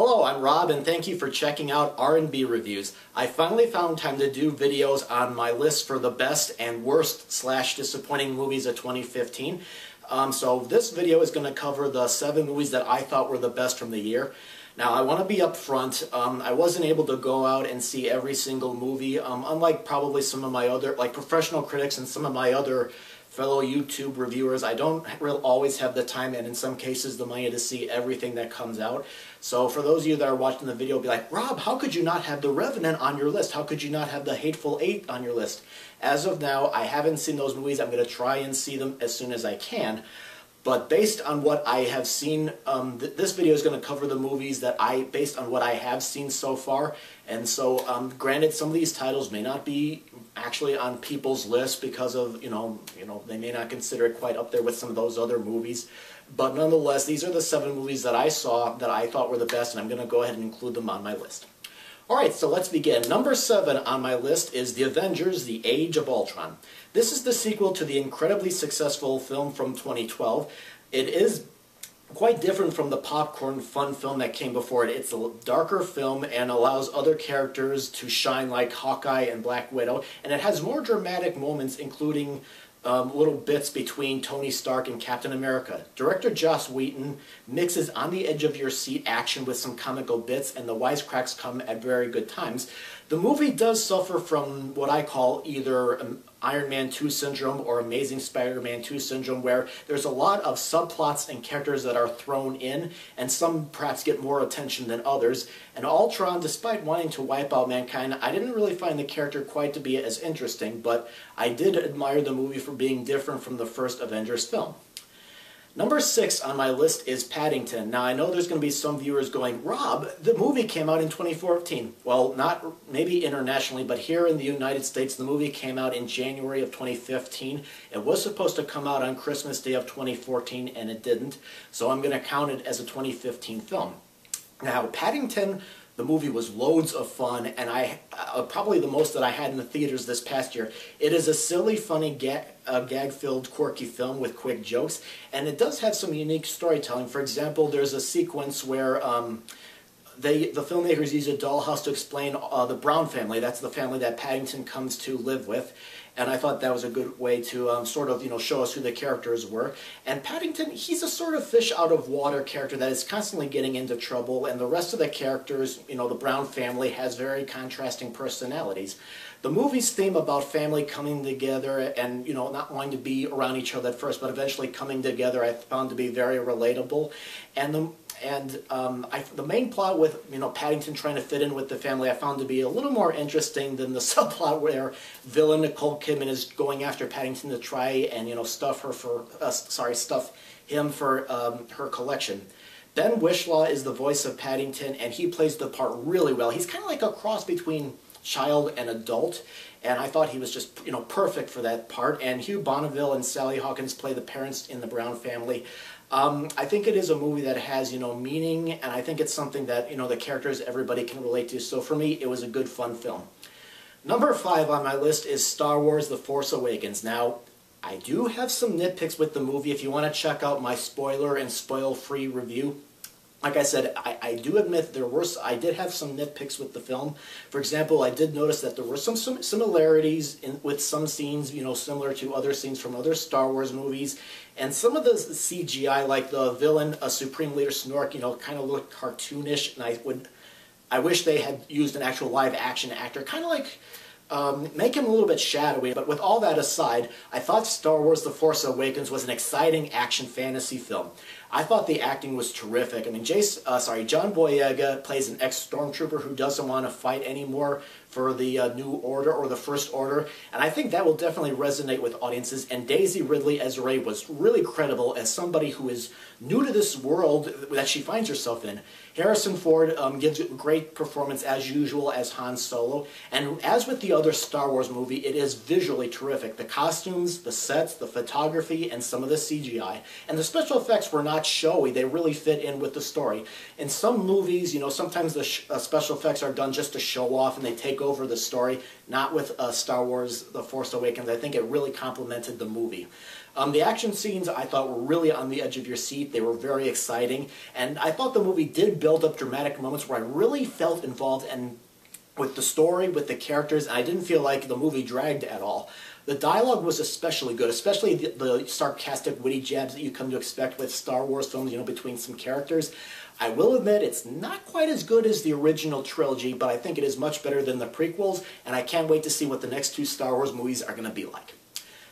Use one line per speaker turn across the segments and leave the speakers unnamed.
Hello, I'm Rob and thank you for checking out R&B Reviews. I finally found time to do videos on my list for the best and worst slash disappointing movies of 2015. Um, so this video is going to cover the seven movies that I thought were the best from the year. Now, I want to be upfront. Um, I wasn't able to go out and see every single movie, um, unlike probably some of my other, like professional critics and some of my other fellow YouTube reviewers. I don't always have the time and in some cases the money to see everything that comes out. So for those of you that are watching the video, be like, Rob, how could you not have The Revenant on your list? How could you not have The Hateful Eight on your list? As of now, I haven't seen those movies. I'm going to try and see them as soon as I can. But based on what I have seen, um, th this video is going to cover the movies that I, based on what I have seen so far. And so, um, granted, some of these titles may not be actually on people's list because of, you know, you know, they may not consider it quite up there with some of those other movies. But nonetheless, these are the seven movies that I saw that I thought were the best, and I'm going to go ahead and include them on my list. Alright, so let's begin. Number seven on my list is The Avengers, The Age of Ultron. This is the sequel to the incredibly successful film from 2012. It is quite different from the popcorn fun film that came before it. It's a darker film and allows other characters to shine like Hawkeye and Black Widow, and it has more dramatic moments including um, little bits between Tony Stark and Captain America. Director Joss Whedon mixes on the edge of your seat action with some comical bits, and the wisecracks come at very good times. The movie does suffer from what I call either um, Iron Man 2 syndrome or Amazing Spider-Man 2 syndrome, where there's a lot of subplots and characters that are thrown in, and some perhaps get more attention than others. And Ultron, despite wanting to wipe out mankind, I didn't really find the character quite to be as interesting, but I did admire the movie for being different from the first Avengers film. Number six on my list is Paddington. Now, I know there's going to be some viewers going, Rob, the movie came out in 2014. Well, not maybe internationally, but here in the United States, the movie came out in January of 2015. It was supposed to come out on Christmas Day of 2014, and it didn't. So I'm going to count it as a 2015 film. Now, Paddington the movie was loads of fun, and I uh, probably the most that I had in the theaters this past year. It is a silly, funny, ga uh, gag-filled, quirky film with quick jokes, and it does have some unique storytelling. For example, there's a sequence where um, they, the filmmakers use a dollhouse to explain uh, the Brown family. That's the family that Paddington comes to live with and I thought that was a good way to um, sort of you know show us who the characters were. And Paddington, he's a sort of fish out of water character that is constantly getting into trouble, and the rest of the characters, you know, the Brown family has very contrasting personalities. The movie's theme about family coming together and you know not wanting to be around each other at first, but eventually coming together, I found to be very relatable, and the and um, I, the main plot with you know Paddington trying to fit in with the family I found to be a little more interesting than the subplot where villain Nicole Kidman is going after Paddington to try and you know stuff her for uh, sorry stuff him for um, her collection. Ben Whishaw is the voice of Paddington and he plays the part really well. He's kind of like a cross between child and adult and I thought he was just you know perfect for that part. And Hugh Bonneville and Sally Hawkins play the parents in the Brown family. Um, I think it is a movie that has, you know, meaning, and I think it's something that, you know, the characters everybody can relate to. So for me, it was a good, fun film. Number five on my list is Star Wars The Force Awakens. Now, I do have some nitpicks with the movie. If you want to check out my spoiler and spoil-free review, like I said, I, I do admit there were I did have some nitpicks with the film. For example, I did notice that there were some, some similarities in, with some scenes, you know, similar to other scenes from other Star Wars movies, and some of the CGI, like the villain, a Supreme Leader Snoke, you know, kind of looked cartoonish, and I would, I wish they had used an actual live action actor, kind of like um, make him a little bit shadowy. But with all that aside, I thought Star Wars The Force Awakens was an exciting action fantasy film. I thought the acting was terrific. I mean, Jace, uh, sorry, John Boyega plays an ex-stormtrooper who doesn't want to fight anymore for the uh, New Order or the First Order, and I think that will definitely resonate with audiences. And Daisy Ridley as Rey was really credible as somebody who is new to this world that she finds herself in. Harrison Ford um, gives a great performance as usual as Han Solo, and as with the other Star Wars movie, it is visually terrific. The costumes, the sets, the photography, and some of the CGI. And the special effects were not showy, they really fit in with the story. In some movies, you know, sometimes the uh, special effects are done just to show off and they take over the story, not with uh, Star Wars The Force Awakens. I think it really complemented the movie. Um, the action scenes I thought were really on the edge of your seat. They were very exciting, and I thought the movie did build up dramatic moments where I really felt involved and with the story, with the characters, and I didn't feel like the movie dragged at all. The dialogue was especially good, especially the, the, sarcastic, witty jabs that you come to expect with Star Wars films, you know, between some characters. I will admit it's not quite as good as the original trilogy, but I think it is much better than the prequels, and I can't wait to see what the next two Star Wars movies are going to be like.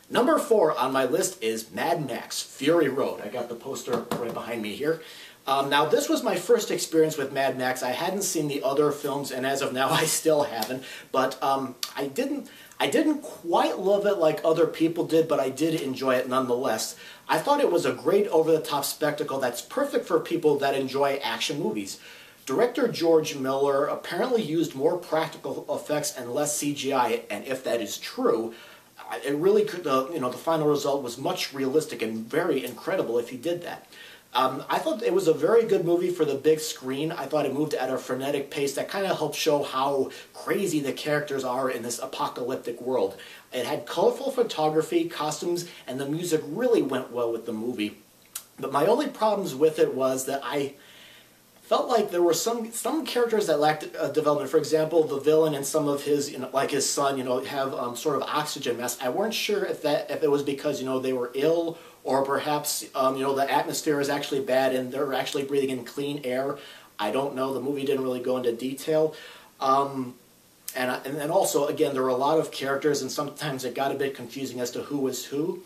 Number four on my list is Mad Max Fury Road. I got the poster right behind me here. Um, now, this was my first experience with Mad Max. I hadn't seen the other films, and as of now, I still haven't. But um, I didn't. I didn't quite love it like other people did, but I did enjoy it nonetheless. I thought it was a great over-the-top spectacle that's perfect for people that enjoy action movies. Director George Miller apparently used more practical effects and less CGI, and if that is true, it really could, the, you know, the final result was much realistic and very incredible if he did that. Um, I thought it was a very good movie for the big screen. I thought it moved at a frenetic pace that kind of helped show how crazy the characters are in this apocalyptic world. It had colorful photography, costumes, and the music really went well with the movie. But my only problems with it was that I felt like there were some some characters that lacked uh, development. For example, the villain and some of his, you know, like his son, you know, have um, sort of oxygen masks. I weren't sure if that if it was because you know they were ill or perhaps um, you know the atmosphere is actually bad and they're actually breathing in clean air. I don't know. The movie didn't really go into detail. Um, and, and, and also, again, there were a lot of characters, and sometimes it got a bit confusing as to who was who.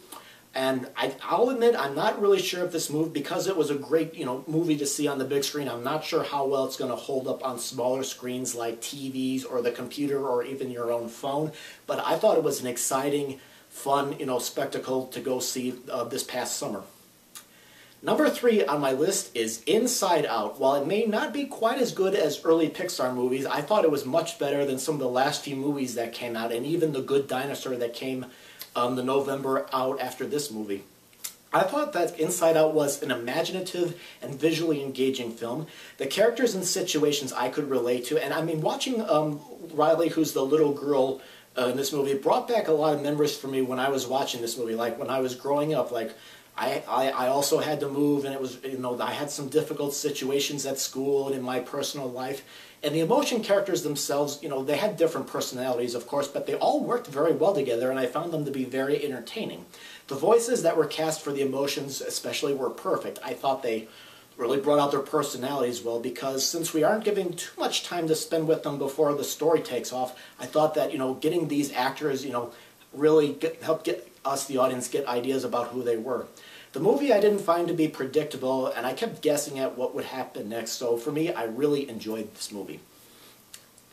And I, will admit, I'm not really sure if this movie, because it was a great, you know, movie to see on the big screen, I'm not sure how well it's going to hold up on smaller screens like TVs or the computer or even your own phone. But I thought it was an exciting, fun, you know, spectacle to go see uh, this past summer. Number three on my list is Inside Out. While it may not be quite as good as early Pixar movies, I thought it was much better than some of the last few movies that came out, and even The Good Dinosaur that came um, the November out after this movie. I thought that Inside Out was an imaginative and visually engaging film. The characters and situations I could relate to, and I mean, watching um, Riley, who's the little girl uh, in this movie, brought back a lot of memories for me when I was watching this movie. Like when I was growing up, like I, I, I also had to move, and it was you know I had some difficult situations at school and in my personal life, and the emotion characters themselves, you know, they had different personalities, of course, but they all worked very well together, and I found them to be very entertaining. The voices that were cast for the emotions, especially, were perfect. I thought they really brought out their personalities well because since we aren't giving too much time to spend with them before the story takes off, I thought that, you know, getting these actors, you know, really get, help get us, the audience, get ideas about who they were. The movie I didn't find to be predictable, and I kept guessing at what would happen next, so for me, I really enjoyed this movie.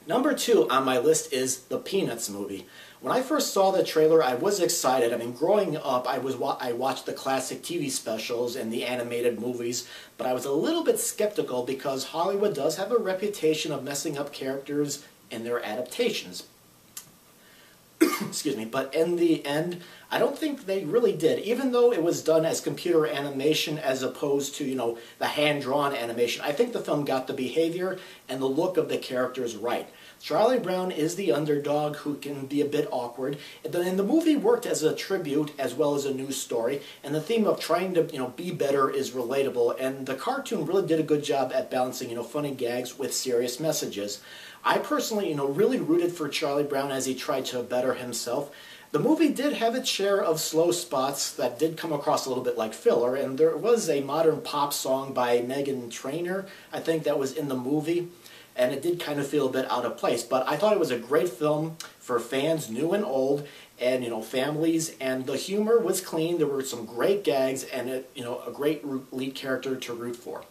Number two on my list is the Peanuts movie. When I first saw the trailer, I was excited. I mean, growing up, I was I watched the classic TV specials and the animated movies, but I was a little bit skeptical because Hollywood does have a reputation of messing up characters in their adaptations. Excuse me, but in the end, I don't think they really did, even though it was done as computer animation as opposed to, you know, the hand-drawn animation. I think the film got the behavior and the look of the characters right. Charlie Brown is the underdog who can be a bit awkward, and the movie worked as a tribute as well as a news story, and the theme of trying to, you know, be better is relatable, and the cartoon really did a good job at balancing, you know, funny gags with serious messages. I personally, you know, really rooted for Charlie Brown as he tried to better himself, the movie did have its share of slow spots that did come across a little bit like filler, and there was a modern pop song by Meghan Trainor, I think that was in the movie, and it did kind of feel a bit out of place. But I thought it was a great film for fans, new and old, and you know families, and the humor was clean. There were some great gags, and you know a great lead character to root for.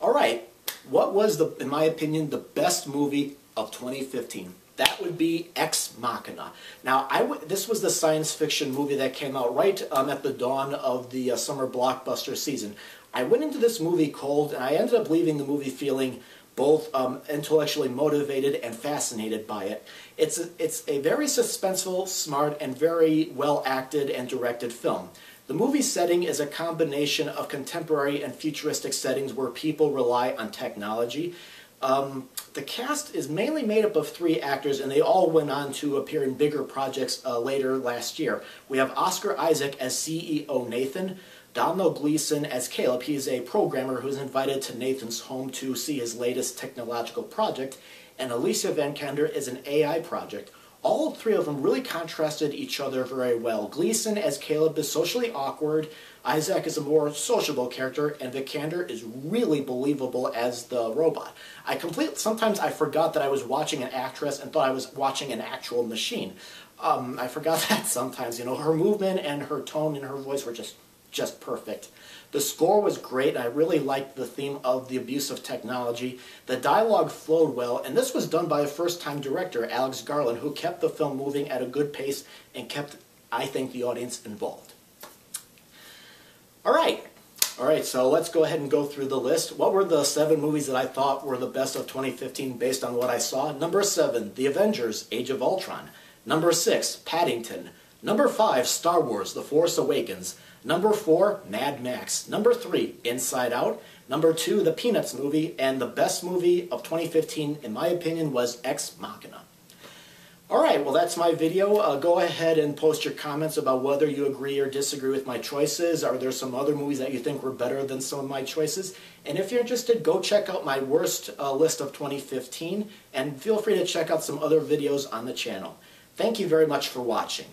All right, what was the, in my opinion, the best movie of 2015? That would be Ex Machina. Now, this was the science fiction movie that came out right um, at the dawn of the uh, summer blockbuster season. I went into this movie cold, and I ended up leaving the movie feeling both um, intellectually motivated and fascinated by it. It's a, it's a very suspenseful, smart, and very well acted and directed film. The movie setting is a combination of contemporary and futuristic settings where people rely on technology Um, the cast is mainly made up of three actors, and they all went on to appear in bigger projects uh, later last year. We have Oscar Isaac as CEO Nathan, Domhnall Gleeson as Caleb. He is a programmer who's invited to Nathan's home to see his latest technological project, and Alicia Van Vikander is an AI project. All three of them really contrasted each other very well. Gleeson as Caleb is socially awkward, Isaac is a more sociable character, and Vikander is really believable as the robot. I complete sometimes I forgot that I was watching an actress and thought I was watching an actual machine. Um, I forgot that sometimes. You know, her movement and her tone and her voice were just just perfect. The score was great, I really liked the theme of the abuse of technology. The dialogue flowed well, and this was done by a first-time director, Alex Garland, who kept the film moving at a good pace and kept, I think, the audience involved. All right. All right, so let's go ahead and go through the list. What were the seven movies that I thought were the best of 2015 based on what I saw? Number seven, The Avengers, Age of Ultron. Number six, Paddington. Number five, Star Wars, The Force Awakens. Number four, Mad Max. Number three, Inside Out. Number two, the Peanuts movie. And the best movie of 2015, in my opinion, was Ex Machina. Alright, well that's my video. Uh, go ahead and post your comments about whether you agree or disagree with my choices. Are there some other movies that you think were better than some of my choices? And if you're interested, go check out my worst uh, list of 2015 and feel free to check out some other videos on the channel. Thank you very much for watching.